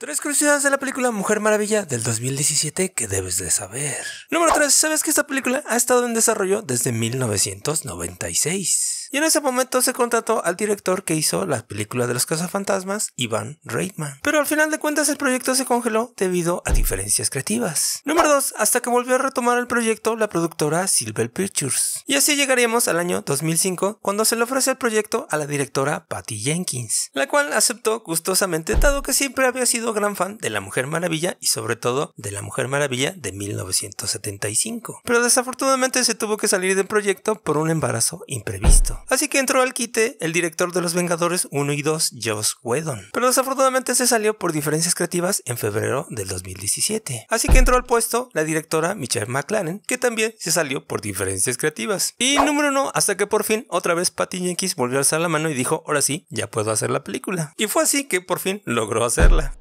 Tres curiosidades de la película Mujer Maravilla del 2017 que debes de saber. Número 3. ¿Sabes que esta película ha estado en desarrollo desde 1996? Y en ese momento se contrató al director que hizo la película de los cazafantasmas, Ivan Reitman. Pero al final de cuentas el proyecto se congeló debido a diferencias creativas. Número 2. Hasta que volvió a retomar el proyecto la productora Silver Pictures. Y así llegaríamos al año 2005 cuando se le ofrece el proyecto a la directora Patty Jenkins, la cual aceptó gustosamente dado que siempre había sido gran fan de La Mujer Maravilla y sobre todo de La Mujer Maravilla de 1975. Pero desafortunadamente se tuvo que salir del proyecto por un embarazo imprevisto. Así que entró al quite el director de Los Vengadores 1 y 2, Joss Whedon. Pero desafortunadamente se salió por diferencias creativas en febrero del 2017. Así que entró al puesto la directora Michelle McLaren, que también se salió por diferencias creativas. Y número uno, hasta que por fin otra vez Patty Jenkins volvió a alzar la mano y dijo, ahora sí, ya puedo hacer la película. Y fue así que por fin logró hacerla.